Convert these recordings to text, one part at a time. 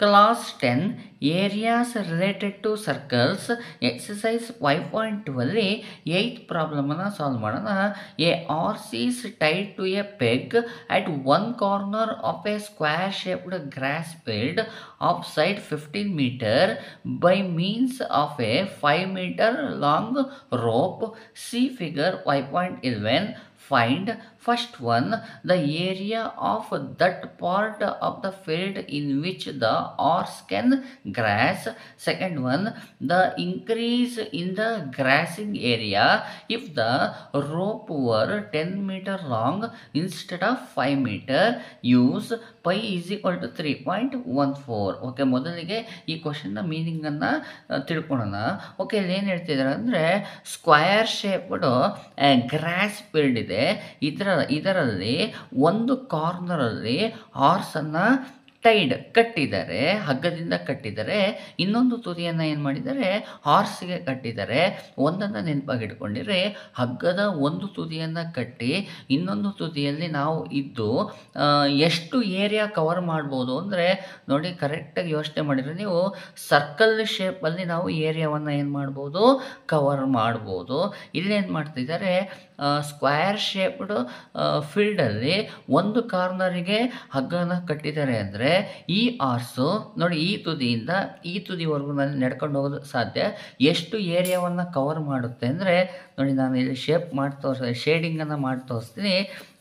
Class 10 Areas related to circles exercise five point twelve eight ಪ್ರಾಬ್ಲಮನ್ನು solve ಮಾಡೋಣ. A horse is tied to a peg at one corner of a square shaped grass field upside 15 meter by means of a 5 meter long rope. See figure 5.11 find first one the area of that part of the field in which the horse can grass. Second one the increase in the grassing area. If the rope were 10 meter long instead of 5 meter use pi is equal to 3.14 okay ಮೊದಲಿಗೆ ಈ ಕ್ವಶನ್ನ ಮೀನಿಂಗನ್ನು ತಿಳ್ಕೊಳ್ಳೋಣ okay ಇಲ್ಲಿ ಏನು ಹೇಳ್ತಿದ್ದಾರೆ ಅಂದರೆ square ಶೇಪ್ಡು gross field ಇದೆ. ಇದರ, ಇದರಲ್ಲಿ ಒಂದು ಕಾರ್ನರಲ್ಲಿ ಹಾರ್ಸನ್ನು ಟೈಡ್ ಕಟ್ಟಿದ್ದಾರೆ ಹಗ್ಗದಿಂದ ಕಟ್ಟಿದ್ದಾರೆ ಇನ್ನೊಂದು ತುದಿಯನ್ನು ಏನು ಮಾಡಿದ್ದಾರೆ ಹಾರ್ಸ್ಗೆ ಕಟ್ಟಿದ್ದಾರೆ ಒಂದನ್ನು ನೆನಪಾಗಿಟ್ಕೊಂಡಿರಿ ಹಗ್ಗದ ಒಂದು ತುದಿಯನ್ನು ಕಟ್ಟಿ, ಇನ್ನೊಂದು ತುದಿಯಲ್ಲಿ ನಾವು ಇದ್ದು ಎಷ್ಟು ಏರಿಯಾ ಕವರ್ ಮಾಡ್ಬೋದು ಅಂದರೆ, ನೋಡಿ ಕರೆಕ್ಟಾಗಿ ಯೋಚನೆ ಮಾಡಿದರೆ ನೀವು ಸರ್ಕಲ್ ಶೇಪಲ್ಲಿ ನಾವು ಏರಿಯಾವನ್ನು ಏನು ಮಾಡ್ಬೋದು, ಕವರ್ ಮಾಡ್ಬೋದು. ಇಲ್ಲೇನು ಮಾಡ್ತಿದ್ದಾರೆ ಸ್ಕ್ವಯರ್ ಶೇಪ್ಡ್ ಫೀಲ್ಡಲ್ಲಿ ಒಂದು ಕಾರ್ನರಿಗೆ ಹಗ್ಗನ ಕಟ್ಟಿದ್ದಾರೆ ಅಂದರೆ ಈ ಆರ್ಸು ನೋಡಿ ಈ ತುದಿಯಿಂದ ಈ ತುದಿವರೆಗೂ ನಾನು ನಡ್ಕೊಂಡು ಹೋಗೋದು ಸಾಧ್ಯ. ಎಷ್ಟು ಏರಿಯಾವನ್ನು ಕವರ್ ಮಾಡುತ್ತೆ ಅಂದರೆ, ನೋಡಿ ನಾನು ಇಲ್ಲಿ ಶೇಪ್ ಮಾಡಿ ತೋರಿಸ್ ಶೇಡಿಂಗನ್ನು ಮಾಡಿ ತೋರಿಸ್ತೀನಿ.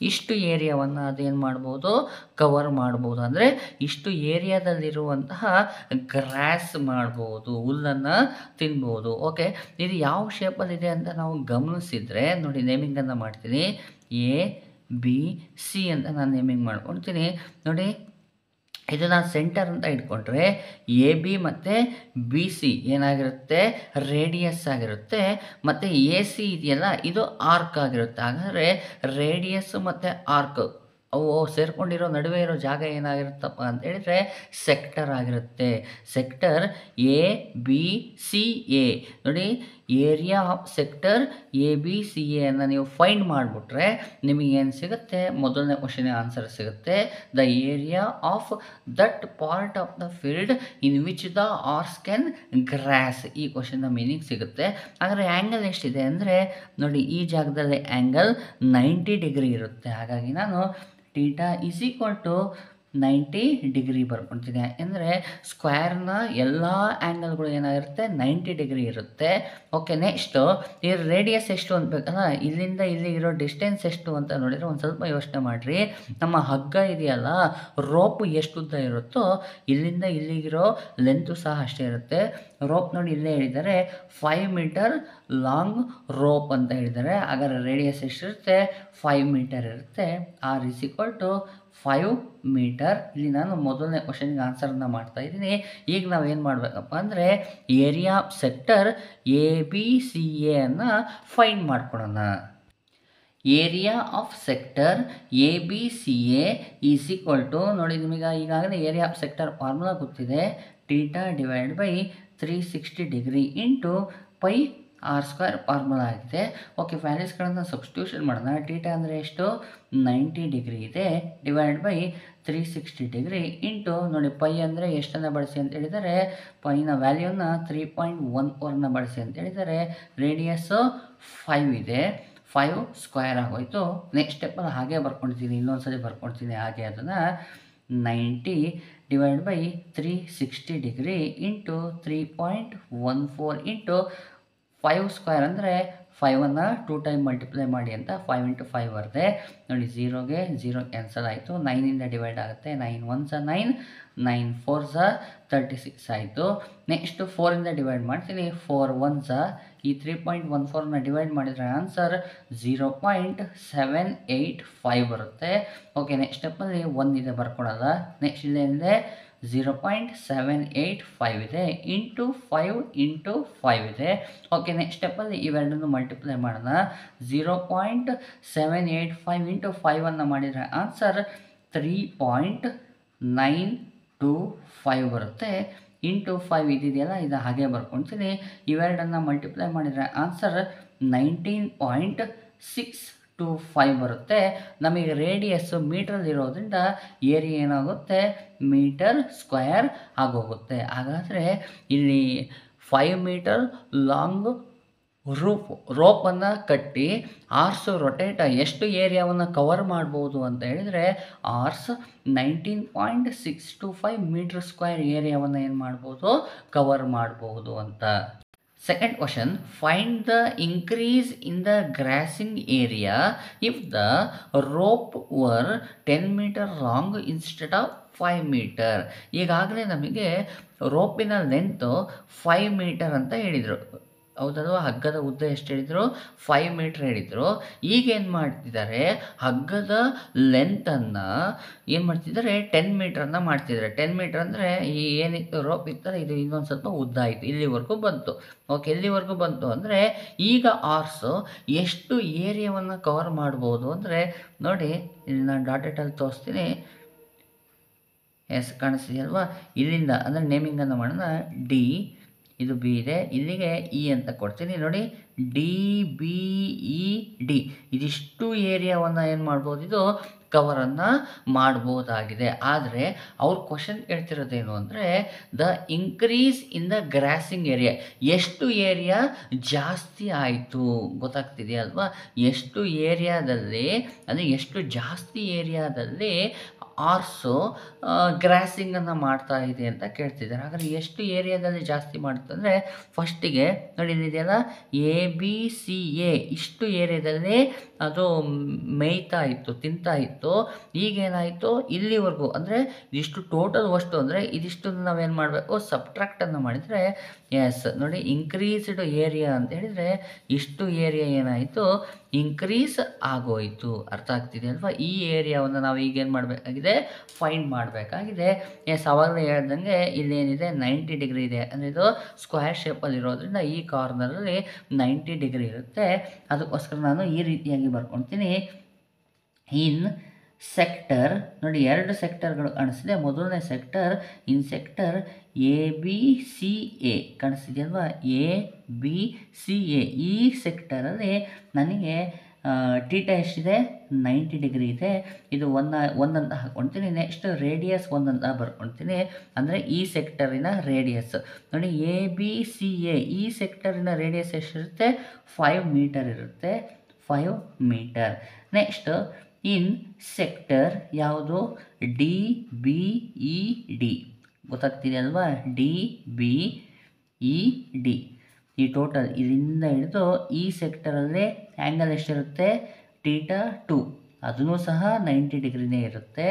ಇಷ್ಟು ಏರಿಯಾವನ್ನು ಅದೇನು ಮಾಡ್ಬೋದು? ಕವರ್ ಮಾಡ್ಬೋದು. ಅಂದರೆ ಇಷ್ಟು ಏರಿಯಾದಲ್ಲಿರುವಂತಹ ಗ್ರಾಸ್ ಮಾಡ್ಬೋದು, ಹುಲ್ಲನ್ನು ತಿನ್ಬೋದು. ಓಕೆ ಇದು ಯಾವ ಶೇಪಲ್ಲಿದೆ ಅಂತ ನಾವು ಗಮನಿಸಿದರೆ, ನೋಡಿ ನೇಮಿಂಗನ್ನು ಮಾಡ್ತೀನಿ. ಎ, ಬಿ, ಸಿ ಅಂತ ನಾನು ನೇಮಿಂಗ್ ಮಾಡ್ಕೊಳ್ತೀನಿ. ನೋಡಿ, ಇದು ನಾನು ಸೆಂಟರ್ ಅಂತ ಇಟ್ಕೊಂಡ್ರೆ, ಎ, ಬಿ ಮತ್ತು ಬಿ, ಸಿ ಏನಾಗಿರುತ್ತೆ? ರೇಡಿಯಸ್ ಆಗಿರುತ್ತೆ. ಮತ್ತು ಎ, ಸಿ ಇದೆಯಲ್ಲ, ಇದು ಆರ್ಕ್ ಆಗಿರುತ್ತೆ. ಹಾಗಾದರೆ ರೇಡಿಯಸ್ ಮತ್ತು ಆರ್ಕ್ ಅವು ಸೇರ್ಕೊಂಡಿರೋ ನಡುವೆ ಇರೋ ಜಾಗ ಏನಾಗಿರುತ್ತಪ್ಪ ಅಂತ ಹೇಳಿದರೆ ಸೆಕ್ಟರ್ ಆಗಿರುತ್ತೆ. Sector A, B, C, A. ನೋಡಿ area of sector A B C ಎನ್ನು ನೀವು ಫೈಂಡ್ ಮಾಡಿಬಿಟ್ರೆ ನಿಮಗೆ ಏನು ಸಿಗುತ್ತೆ? ಮೊದಲನೇ ಕ್ವಶನ್ ಆನ್ಸರ್ ಸಿಗುತ್ತೆ. The area of that part of the field in which the horse can graze ಈ ಕ್ವಶನ್ನ ಮೀನಿಂಗ್ ಸಿಗುತ್ತೆ. ಆದರೆ ಆ್ಯಂಗಲ್ ಎಷ್ಟಿದೆ ಅಂದರೆ, ನೋಡಿ ಈ ಜಾಗದಲ್ಲಿ ಆ್ಯಂಗಲ್ ನೈಂಟಿ ಡಿಗ್ರಿ ಇರುತ್ತೆ. ಹಾಗಾಗಿ ನಾನು theta is equal to ninety degree ಬರ್ಕೊತೀನಿ ಅಂದರೆ ಸ್ಕ್ವೇರ್ನ ಎಲ್ಲ ಆ್ಯಂಗಲ್ಗಳು ಏನಾಗಿರುತ್ತೆ? ನೈಂಟಿ ಡಿಗ್ರಿ ಇರುತ್ತೆ. ಓಕೆ ನೆಕ್ಸ್ಟು ಈ ರೇಡಿಯಸ್ ಎಷ್ಟು ಅಂತ ಬೇಕಲ್ಲ ಇಲ್ಲಿಂದ ಇಲ್ಲಿ ಇರೋ ಡಿಸ್ಟೆನ್ಸ್ ಎಷ್ಟು ಅಂತ ನೋಡಿದರೆ ಒಂದು ಸ್ವಲ್ಪ ಯೋಚನೆ ಮಾಡಿರಿ. ನಮ್ಮ ಹಗ್ಗ ಇದೆಯಲ್ಲ ರೋಪ್ ಎಷ್ಟು ಉದ್ದ ಇರುತ್ತೋ, ಇಲ್ಲಿಂದ ಇಲ್ಲಿಗಿರೋ ಲೆಂತು ಸಹ ಅಷ್ಟೇ ಇರುತ್ತೆ. ರೋಪ್ ನೋಡಿ ಇಲ್ಲೇ ಹೇಳಿದ್ದಾರೆ. ಫೈವ್ ಮೀಟರ್ ಲಾಂಗ್ ರೋಪ್ ಅಂತ ಹೇಳಿದ್ದಾರೆ. ಹಾಗಾದ್ರೆ ರೇಡಿಯಸ್ ಎಷ್ಟಿರುತ್ತೆ? ಫೈವ್ ಮೀಟರ್ ಇರುತ್ತೆ. R is equal five metre ಇಲ್ಲಿ ನಾನು ಮೊದಲನೇ ಕ್ವಶನ್ಗೆ ಆನ್ಸರ್ನ ಮಾಡ್ತಾ ಇದ್ದೀನಿ. ಈಗ ನಾವು ಏನು ಮಾಡಬೇಕಪ್ಪ ಅಂದರೆ area of sector A B C A ಅನ್ನು find ಮಾಡ್ಕೊಳೋಣ. Area of sector A B C A is equal to ನೋಡಿ ನಿಮಗೆ ಈಗಾಗಲೇ ಏರಿಯಾ ಆಫ್ ಸೆಕ್ಟರ್ ಫಾರ್ಮುಲಾ ಗೊತ್ತಿದೆ. Theta divide by three sixty degree into pi R square formula ಆಗಿದೆ. Okay ವ್ಯಾಲ್ಯೂಸ್ಗಳನ್ನು substitution ಮಾಡೋಣ. Theta ಅಂದರೆ ಎಷ್ಟು? ನೈಂಟಿ ಡಿಗ್ರಿ ಇದೆ. Divide by three sixty degree into ನೋಡಿ ಪೈ ಅಂದರೆ ಎಷ್ಟನ್ನು ಬಳಸಿ ಅಂತ ಹೇಳಿದರೆ ಪೈನ ವ್ಯಾಲ್ಯೂನ ತ್ರೀ ಪಾಯಿಂಟ್ ಒನ್ ಫೋರ್ನ ಬಳಸಿ ಅಂತ ಹೇಳಿದರೆ ರೇಡಿಯಸ್ಸು ಫೈವ್ ಇದೆ. ಫೈವ್ ಸ್ಕ್ವೇರ್ ಆಗೋಯ್ತು. ನೆಕ್ಸ್ಟ್ ಸ್ಟೆಪ್ಪಲ್ಲಿ ಹಾಗೆ ಬರ್ಕೊಳ್ತೀನಿ ಇನ್ನೊಂದ್ಸರಿ ಬರ್ಕೊಳ್ತೀನಿ ಹಾಗೆ ಅದನ್ನು. Ninety divide by three sixty degree into three point one four into five square ಅಂದರೆ ಫೈವನ್ನು ಟೂ ಟೈಮ್ ಮಲ್ಟಿಪ್ಲೈ ಮಾಡಿ ಅಂತ ಫೈವ್ ಇಂಟು ಫೈವ್ ಬರುತ್ತೆ. ನೋಡಿ ಝೀರೋಗೆ ಝೀರೋ ಕ್ಯಾನ್ಸಲ್ ಆಯಿತು. ನೈನಿಂದ ಡಿವೈಡ್ ಆಗುತ್ತೆ. ನೈನ್ ಒನ್ ಸ ನೈನ್ ನೈನ್ ಫೋರ್ ಸ ತರ್ಟಿ ಸಿಕ್ಸ್ ಆಯಿತು ನೆಕ್ಸ್ಟು ಫೋರಿಂದ ಡಿವೈಡ್ ಮಾಡ್ತೀನಿ. ಫೋರ್ ಒನ್ ಸ ಈ ತ್ರೀ ಪಾಯಿಂಟ್ ಒನ್ ಫೋರ್ನ ಡಿವೈಡ್ ಮಾಡಿದರೆ answer zero point seven eight five ಬರುತ್ತೆ. ಓಕೆ ನೆಕ್ಸ್ಟ್ ಸ್ಟೆಪ್ಪಲ್ಲಿ ಒಂದಿದೆ ಇದೆ ಬರ್ಕೊಳಲ್ಲ next ಇಲ್ಲೇನಿದೆ zero point seven eight five ಇದೆ ಇಂಟು ಫೈವ್ ಇಂಟು ಫೈವ್ ಇದೆ. ಓಕೆ ನೆಕ್ಸ್ಟ್ ಸ್ಟೆಪ್ಪಲ್ಲಿ ಇವೆರಡನ್ನು ಮಲ್ಟಿಪ್ಲೈ ಮಾಡೋಣ. Zero point seven eight five into ಫೈವನ್ನು ಮಾಡಿದರೆ answer three point nine two five ಬರುತ್ತೆ. ಇಂಟು ಫೈವ್ ಇದಿದೆಯಲ್ಲ ಇದು ಹಾಗೆ ಬರ್ಕೊಳ್ತೀನಿ ಇವೆರಡನ್ನು ಮಲ್ಟಿಪ್ಲೈ ಮಾಡಿದರೆ answer nineteen point six two five ಬರುತ್ತೆ. ನಮಗೆ ರೇಡಿಯಸ್ಸು ಮೀಟ್ರಲ್ಲಿ ಇರೋದ್ರಿಂದ ಏರಿಯಾ ಏನಾಗುತ್ತೆ? ಮೀಟರ್ ಸ್ಕ್ವಯರ್ ಆಗೋಗುತ್ತೆ. ಹಾಗಾದರೆ ಇಲ್ಲಿ ಫೈವ್ ಮೀಟರ್ ಲಾಂಗ್ ರೂಪ್, ರೋಪನ್ನು ಕಟ್ಟಿ ಆರ್ಸ್ ರೊಟೇಟ ಎಷ್ಟು ಏರಿಯಾವನ್ನು ಕವರ್ ಮಾಡ್ಬೋದು ಅಂತ ಹೇಳಿದರೆ horse nineteen point six two five metre square ಏರಿಯಾವನ್ನು ಏನು ಮಾಡ್ಬೋದು? ಕವರ್ ಮಾಡ್ಬೋದು ಅಂತ. Second question find the increase in the grazing area if the rope were ten metre long instead of five metre ಈಗಾಗಲೇ ನಮಗೆ ರೋಪಿನ ಲೆಂತು ಫೈವ್ ಮೀಟರ್ ಅಂತ ಹೇಳಿದರು. ಹೌದಲ್ವ ಹಗ್ಗದ ಉದ್ದ ಎಷ್ಟು ಹೇಳಿದರು? ಫೈವ್ ಮೀಟ್ರ್ ಹೇಳಿದರು. ಈಗ ಏನು ಮಾಡ್ತಿದ್ದಾರೆ? ಹಗ್ಗದ ಲೆಂತನ್ನು ಏನು ಮಾಡ್ತಿದ್ದಾರೆ? ಟೆನ್ ಮೀಟ್ರನ್ನ ಮಾಡ್ತಿದ್ದಾರೆ. ಟೆನ್ ಮೀಟ್ರ್ ಅಂದರೆ ಈ ಏನಿತ್ತು ರೋಪ್ ಇತ್ತಲ್ಲ, ಇದು ಇನ್ನೊಂದು ಸ್ವಲ್ಪ ಉದ್ದ ಆಯಿತು, ಇಲ್ಲಿವರೆಗೂ ಬಂತು. ಓಕೆ ಎಲ್ಲಿವರೆಗೂ ಬಂತು ಅಂದರೆ ಈಗ ಆರ್ಸು ಎಷ್ಟು ಏರಿಯಾವನ್ನು ಕವರ್ ಮಾಡ್ಬೋದು ಅಂದರೆ, ನೋಡಿ, ಇಲ್ಲಿ ನಾನು ಡಾಟೆಟಲ್ಲಿ ತೋರಿಸ್ತೀನಿ. ಎಸ್ ಕಾಣಿಸ್ತಿದೆಯಲ್ವಾ? ಇಲ್ಲಿಂದ, ಅಂದರೆ ನೇಮಿಂಗನ್ನು ಮಾಡೋಣ. ಡಿ ಇದು ಬಿ ಇದೆ. ಇಲ್ಲಿಗೆ ಇ ಅಂತ ಕೊಡ್ತೀನಿ. ನೋಡಿ, ಡಿ, ಬಿ, ಇ, ಡಿ. ಇದಿಷ್ಟು ಏರಿಯಾವನ್ನು ಏನು ಮಾಡ್ಬೋದು? ಇದು ಕವರನ್ನು ಮಾಡ್ಬೋದಾಗಿದೆ. ಆದರೆ, ಅವ್ರ ಕ್ವಶನ್ ಕೇಳ್ತಿರೋದೇನು ಅಂದರೆ the increase in the grazing area ಎಷ್ಟು ಏರಿಯಾ ಜಾಸ್ತಿ ಆಯಿತು? ಗೊತ್ತಾಗ್ತಿದೆಯಲ್ವಾ? ಎಷ್ಟು ಏರಿಯಾದಲ್ಲಿ ಅಂದರೆ ಎಷ್ಟು ಜಾಸ್ತಿ ಏರಿಯಾದಲ್ಲಿ ಆರ್ಸು ಗ್ರಾಸಿಂಗನ್ನು ಮಾಡ್ತಾ ಇದೆ ಅಂತ ಕೇಳ್ತಿದ್ದಾರೆ. ಹಾಗಾದ್ರೆ ಎಷ್ಟು ಏರಿಯಾದಲ್ಲಿ ಜಾಸ್ತಿ ಮಾಡ್ತಂದರೆ ಫಸ್ಟಿಗೆ ನೋಡಿ ಇದೆಯಲ್ಲ ಎ, ಬಿ, ಸಿ, ಎ ಇಷ್ಟು ಏರಿಯಾದಲ್ಲಿ ಅದು ಮೇಯ್ತಾ ಇತ್ತು, ತಿಂತಾ ಇತ್ತು. ಈಗೇನಾಯಿತು ಇಲ್ಲಿವರೆಗೂ ಅಂದರೆ ಇದಿಷ್ಟು ಟೋಟಲ್ ಅಷ್ಟು ಅಂದರೆ ಇದಿಷ್ಟು ನಾವೇನು ಮಾಡಬೇಕು? ಸಬ್ಟ್ರಾಕ್ಟನ್ನು ಮಾಡಿದರೆ ಎಸ್ ನೋಡಿ ಇನ್ಕ್ರೀಸ್ಡ್ ಏರಿಯಾ ಅಂತ ಹೇಳಿದರೆ ಇಷ್ಟು ಏರಿಯಾ ಏನಾಯಿತು? ಇನ್ಕ್ರೀಸ್ ಆಗೋಯಿತು. ಅರ್ಥ ಆಗ್ತಿದೆ ಅಲ್ವಾ? ಈ ಏರಿಯಾವನ್ನು ನಾವು ಈಗೇನು ಮಾಡಬೇಕಾಗಿದೆ? ಫೈಂಡ್ ಮಾಡಬೇಕಾಗಿದೆ. ಎಸ್ ಅವಾಗಲೇ ಹೇಳ್ದಂಗೆ ಇಲ್ಲೇನಿದೆ? ನೈಂಟಿ ಡಿಗ್ರಿ ಇದೆ. ಅಂದರೆ ಇದು ಸ್ಕ್ವೇರ್ ಶೇಪಲ್ಲಿ ಇರೋದ್ರಿಂದ ಈ ಕಾರ್ನರಲ್ಲಿ ನೈಂಟಿ ಡಿಗ್ರಿ ಇರುತ್ತೆ. ಅದಕ್ಕೋಸ್ಕರ ನಾನು ಈ ರೀತಿಯಾಗಿ ಬರ್ಕೊಳ್ತೀನಿ ಇನ್ ಸೆಕ್ಟರ್ ನೋಡಿ ಎರಡು ಸೆಕ್ಟರ್ಗಳು ಕಾಣಿಸ್ತಿದೆ. ಮೊದಲನೇ sector in sector A B C A ಕಾಣಿಸ್ತಿದೆಯಲ್ವಾ A B C A ಈ ಸೆಕ್ಟರಲ್ಲಿ ನನಗೆ ಟೀಟಾ ಎಷ್ಟಿದೆ? ನೈಂಟಿ ಡಿಗ್ರಿ ಇದೆ. ಇದು ಒಂದ, ಒಂದಂತ ಹಾಕ್ಕೊಳ್ತೀನಿ ನೆಕ್ಸ್ಟ್ ರೇಡಿಯಸ್ ಒಂದಂತ ಬರ್ಕೊಳ್ತೀನಿ ಅಂದರೆ ಈ ಸೆಕ್ಟರಿನ ರೇಡಿಯಸ್ ನೋಡಿ ಎ ಬಿ ಸಿ ಎ ಈ ಸೆಕ್ಟರಿನ ರೇಡಿಯಸ್ ಎಷ್ಟಿರುತ್ತೆ? ಫೈವ್ ಮೀಟರ್ ಇರುತ್ತೆ. Five metre next in sector ಯಾವುದು? ಡಿ ಬಿ ಇ ಡಿ ಗೊತ್ತಾಗ್ತಿದೆ ಅಲ್ವಾ? ಡಿ ಬಿ ಇ ಡಿ ಈ ಟೋಟಲ್ ಇದರಿಂದ ಹಿಡಿದು ಈ ಸೆಕ್ಟರಲ್ಲಿ ಆ್ಯಂಗಲ್ ಎಷ್ಟಿರುತ್ತೆ? ಟೀಟಾ ಟು ಅದೂ ಸಹ ನೈಂಟಿ ಡಿಗ್ರಿನೇ ಇರುತ್ತೆ.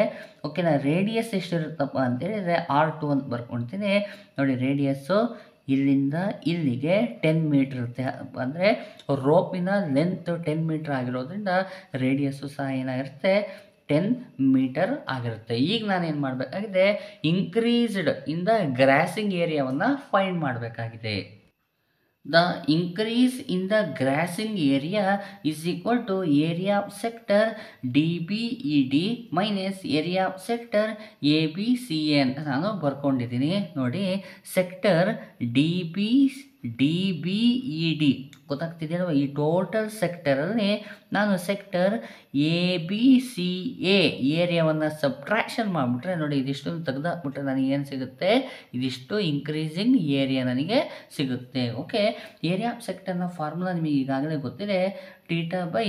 ಓಕೆನಾ ರೇಡಿಯಸ್ ಎಷ್ಟಿರುತ್ತಪ್ಪ ಅಂತೇಳಿದರೆ ಆರ್ ಟು ಅಂತ ಬರ್ಕೊಳ್ತೀನಿ ನೋಡಿ ರೇಡಿಯಸ್ಸು ಇಲ್ಲಿಂದ ಇಲ್ಲಿಗೆ ಟೆನ್ ಮೀಟ್ರ್ ಇರುತ್ತೆ. ಅಂದರೆ ರೋಪಿನ ಲೆಂತ್ ಟೆನ್ ಮೀಟ್ರ್ ಆಗಿರೋದ್ರಿಂದ ರೇಡಿಯಸ್ಸು ಸಹ ಏನಾಗಿರುತ್ತೆ? ಟೆನ್ ಮೀಟರ್ ಆಗಿರುತ್ತೆ. ಈಗ ನಾನೇನು ಮಾಡಬೇಕಾಗಿದೆ? ಇನ್ಕ್ರೀಸ್ಡ್ ಇನ್ ದ ಗ್ರಾಸಿಂಗ್ ಏರಿಯಾವನ್ನು ಫೈಂಡ್ ಮಾಡಬೇಕಾಗಿದೆ. The increase in the grazing area is equal to area of sector D B E D minus area of sector A B C A ಅಂತ ನಾನು ಬರ್ಕೊಂಡಿದ್ದೀನಿ. ನೋಡಿ sector D B D B E D ಗೊತ್ತಾಗ್ತಿದೆಯಲ್ವ ಈ total ಸೆಕ್ಟರಲ್ಲಿ ನಾನು sector A B C A ಏರಿಯಾವನ್ನು subtraction ಮಾಡಿಬಿಟ್ರೆ ನೋಡಿ ಇದಿಷ್ಟು ತೆಗೆದಾಕ್ಬಿಟ್ರೆ ನನಗೆ ಏನು ಸಿಗುತ್ತೆ? ಇದಿಷ್ಟು ಇನ್ಕ್ರೀಸಿಂಗ್ ಏರಿಯಾ ನನಗೆ ಸಿಗುತ್ತೆ. ಓಕೆ ಏರಿಯಾ ಆಫ್ ಸೆಕ್ಟರ್ನ ಫಾರ್ಮುಲಾ ನಿಮಗೆ ಈಗಾಗಲೇ ಗೊತ್ತಿದೆ. Theta by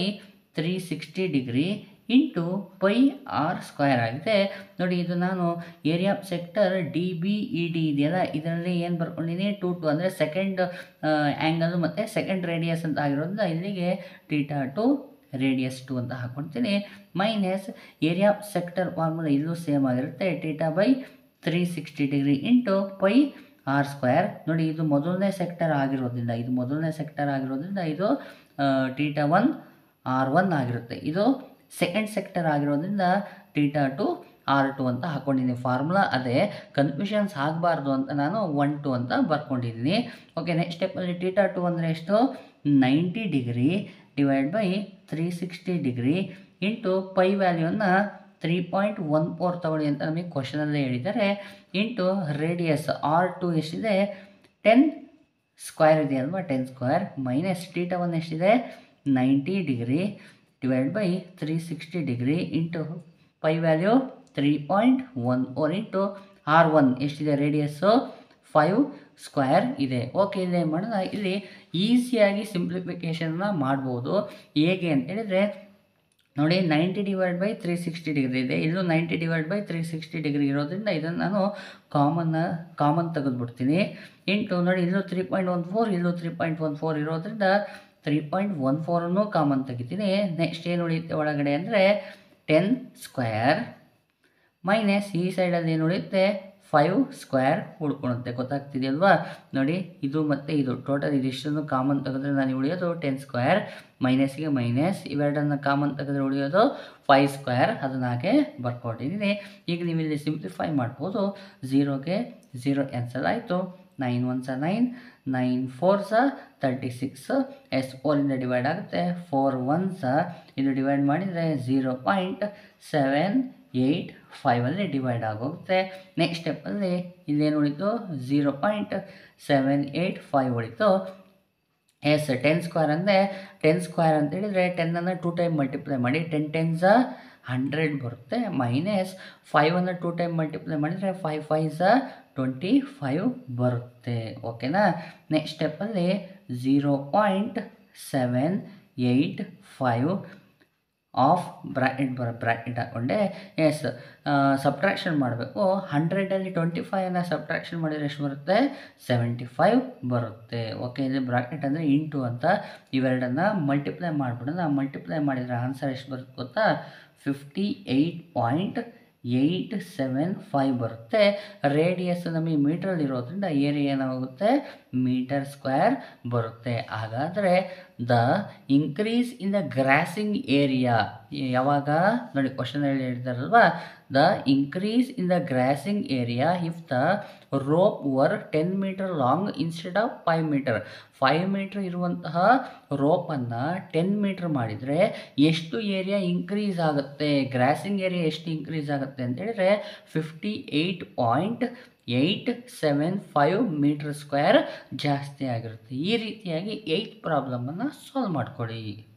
three sixty degree into pi R square ಆಗಿದೆ. ನೋಡಿ, ಇದು ನಾನು area of sector D B E D ಇದೆಯಲ್ಲ, ಇದರಲ್ಲಿ ಏನು ಬರ್ಕೊಂಡಿದ್ದೀನಿ? ಟೂ ಟು ಅಂದರೆ ಸೆಕೆಂಡ್ ಆ್ಯಂಗಲ್ ಮತ್ತು ಸೆಕೆಂಡ್ ರೇಡಿಯಸ್ ಅಂತ ಆಗಿರೋದ್ರಿಂದ ಇಲ್ಲಿಗೆ ಟೀಟಾ ಟು ರೇಡಿಯಸ್ ಟು ಅಂತ ಹಾಕ್ಕೊಳ್ತೀನಿ minus area of sector formula ಇಲ್ಲೂ ಸೇಮ್ ಆಗಿರುತ್ತೆ. Theta by three sixty degree into pi R square ನೋಡಿ, ಇದು ಮೊದಲನೇ ಸೆಕ್ಟರ್ ಆಗಿರೋದ್ರಿಂದ, ಇದು ಮೊದಲನೇ ಸೆಕ್ಟರ್ ಆಗಿರೋದ್ರಿಂದ ಇದು ಟೀಟಾ ಒನ್ ಆರ್ ಒನ್ ಆಗಿರುತ್ತೆ. ಇದು ಸೆಕೆಂಡ್ ಸೆಕ್ಟರ್ ಆಗಿರೋದ್ರಿಂದ ಟೀಟಾ ಟು ಆರ್ ಟು ಅಂತ ಹಾಕ್ಕೊಂಡಿದ್ದೀನಿ ಫಾರ್ಮುಲಾ ಅದೇ ಕನ್ಫ್ಯೂಷನ್ಸ್ ಆಗಬಾರ್ದು ಅಂತ ನಾನು ಒನ್ ಟು ಅಂತ ಬರ್ಕೊಂಡಿದ್ದೀನಿ. ಓಕೆ ನೆಕ್ಸ್ಟ್ ಸ್ಟೆಪ್ಪಲ್ಲಿ ಟೀಟಾ ಟು ಅಂದರೆ ಎಷ್ಟು? Ninety degree divide by three sixty degree into pi ವ್ಯಾಲ್ಯೂವನ್ನು ತ್ರೀ ಪಾಯಿಂಟ್ ಒನ್ ಫೋರ್ ತಗೊಳ್ಳಿ ಅಂತ ನಮಗೆ ಕ್ವಶನಲ್ಲೇ ಹೇಳಿದ್ದಾರೆ. ಇಂಟು ರೇಡಿಯಸ್ ಆರ್ ಟು ಎಷ್ಟಿದೆ? ಟೆನ್ ಸ್ಕ್ವೇರ್ ಇದೆ ಅಲ್ವಾ? Ten square minus theta one ಎಷ್ಟಿದೆ? Ninety degree divide by three sixty degree into pi value three point one or into R one ಎಷ್ಟಿದೆ ರೇಡಿಯಸ್ಸು ಫೈವ್ ಸ್ಕ್ವೇರ್ ಇದೆ. Okay ಏನು ಮಾಡೋಣ. ಇಲ್ಲಿ ಈಸಿಯಾಗಿ ಸಿಂಪ್ಲಿಫಿಕೇಷನ್ನ ಮಾಡ್ಬೋದು. ಹೇಗೆ ಅಂತ ಹೇಳಿದರೆ, ನೋಡಿ ninety divide by three sixty degree ಇದೆ. ಇಲ್ಲೂ ninety divide by three sixty degree ಇರೋದ್ರಿಂದ ಇದನ್ನು ನಾನು ಕಾಮನ್ನ ಕಾಮನ್ ತೆಗೆದುಬಿಡ್ತೀನಿ. ಇಂಟು ನೋಡಿ, ಇಲ್ಲೂ ತ್ರೀ ಪಾಯಿಂಟ್ ಒನ್ ಫೋರ್ ಇಲ್ಲೂ ತ್ರೀ ಪಾಯಿಂಟ್ ಒನ್ ಫೋರ್ ಇರೋದ್ರಿಂದ ತ್ರೀ ಪಾಯಿಂಟ್ ಒನ್ ಫೋರನ್ನು ಕಾಮನ್ ತೆಗಿತೀನಿ. ನೆಕ್ಸ್ಟ್ ಏನು ಉಳಿಯುತ್ತೆ ಒಳಗಡೆ ಅಂದರೆ ಟೆನ್ ಸ್ಕ್ವೇರ್ ಮೈನಸ್ ಈ ಸೈಡಲ್ಲಿ ಏನು ಉಳಿಯುತ್ತೆ? ಫೈವ್ ಸ್ಕ್ವೇರ್ ಉಳ್ಕೊಳುತ್ತೆ. ಗೊತ್ತಾಗ್ತಿದೆಯಲ್ವಾ? ನೋಡಿ, ಇದು ಮತ್ತು ಇದು. ಟೋಟಲ್ ಇದಿಷ್ಟನ್ನು ಕಾಮನ್ ತೆಗೆದ್ರೆ ನಾನು ಉಳಿಯೋದು ಟೆನ್ ಸ್ಕ್ವೇರ್ ಮೈನಸ್ಗೆ ಮೈನಸ್ ಇವೆರಡನ್ನು ಕಾಮನ್ ತೆಗೆದ್ರೆ ಉಳಿಯೋದು ಫೈವ್ ಸ್ಕ್ವೇರ್ ಅದನ್ನ ಹಾಗೆ ಬರ್ಕೊಟ್ಟಿದ್ದೀನಿ ಈಗ ನೀವು ಇಲ್ಲಿ ಸಿಂಪ್ಲಿಫೈ ಮಾಡ್ಬೋದು ಝೀರೋಗೆ ಝೀರೋ ಕ್ಯಾನ್ಸಲ್ ಆಯಿತು. Nine one nine nine four thirty six S ಓಲಿಂದ ಡಿವೈಡ್ ಆಗುತ್ತೆ. ಫೋರ್ ಒನ್ ಸ ಇದು ಡಿವೈಡ್ ಮಾಡಿದರೆ ಝೀರೋ ಪಾಯಿಂಟ್ ಸೆವೆನ್ ಏಯ್ಟ್ ಫೈವಲ್ಲಿ ಡಿವೈಡ್ ಆಗೋಗುತ್ತೆ. ನೆಕ್ಸ್ಟ್ ಸ್ಟೆಪ್ಪಲ್ಲಿ ಇಲ್ಲೇನು ಉಳಿತು? Zero point seven eight five ಉಳಿತು. ಎಸ್ ಟೆನ್ ಸ್ಕ್ವೇರ್ ಅಂದರೆ ಟೆನ್ ಸ್ಕ್ವೇರ್ ಅಂತ ಹೇಳಿದರೆ ಟೆನ್ನನ್ನು ಟೂ ಟೈಮ್ ಮಲ್ಟಿಪ್ಲೈ ಮಾಡಿ ಟೆನ್ ಟೆನ್ಸ ಹಂಡ್ರೆಡ್ ಬರುತ್ತೆ ಮೈನಸ್ ಫೈವನ್ನು ಟೂ ಟೈಮ್ ಮಲ್ಟಿಪ್ಲೈ ಮಾಡಿದರೆ ಫೈವ್ ಫೈವ್ಸ ಟ್ವೆಂಟಿ ಫೈವ್ ಬರುತ್ತೆ. ಓಕೆನಾ next ಸ್ಟೆಪ್ಪಲ್ಲಿ zero point seven eight five of bracket ಬರ ಬ್ರ್ಯಾಕೆಟ್ ಹಾಕ್ಕೊಂಡೆ ಎಸ್ ಸಬ್ಟ್ರಾಕ್ಷನ್ ಮಾಡಬೇಕು. ಹಂಡ್ರೆಡಲ್ಲಿ ಟ್ವೆಂಟಿ ಫೈವನ್ನ ಸಬ್ಟ್ರಾಕ್ಷನ್ ಮಾಡಿದರೆ ಎಷ್ಟು ಬರುತ್ತೆ? ಸೆವೆಂಟಿ ಫೈವ್ ಬರುತ್ತೆ. ಓಕೆ ಇದು ಬ್ರಾಕೆಟ್ ಅಂದರೆ ಇಂಟು ಅಂತ ಇವೆರಡನ್ನು ಮಲ್ಟಿಪ್ಲೈ ಮಾಡಿಬಿಡೋಣ ಮಲ್ಟಿಪ್ಲೈ ಮಾಡಿದರೆ ಆನ್ಸರ್ ಎಷ್ಟು ಬರುತ್ತೆ ಗೊತ್ತಾ? Fifty eight point eight seven five ಬರುತ್ತೆ. ರೇಡಿಯಸ್ ನಮಗೆ ಮೀಟ್ರಲ್ಲಿ ಇರೋದ್ರಿಂದ ಏರಿಯಾ ಏನಾಗುತ್ತೆ? ಮೀಟರ್ ಸ್ಕ್ವೇರ್ ಬರುತ್ತೆ. ಹಾಗಾದರೆ the increase in the grazing area. ಯಾವಾಗ? ನೋಡಿ ಕ್ವಶನ್ ಹೇಳಿ ಹೇಳ್ತಾರಲ್ವಾ the increase in the grazing area if the rope were ten metre long instead of five metre. Five metre ಇರುವಂತಹ ರೋಪನ್ನು ಟೆನ್ ಮೀಟ್ರ್ ಮಾಡಿದರೆ ಎಷ್ಟು ಏರಿಯಾ ಇನ್ಕ್ರೀಸ್ ಆಗುತ್ತೆ? ಗ್ರಾಸಿಂಗ್ ಏರಿಯಾ ಎಷ್ಟು increase ಆಗುತ್ತೆ ಅಂತ ಹೇಳಿದ್ರೆ fifty eight point eight seven five metre square ಜಾಸ್ತಿ ಆಗಿರುತ್ತೆ. ಈ ರೀತಿಯಾಗಿ ಏಯ್ತ್ ಪ್ರಾಬ್ಲಮನ್ನು ಸಾಲ್ವ್ ಮಾಡ್ಕೊಳ್ಳಿ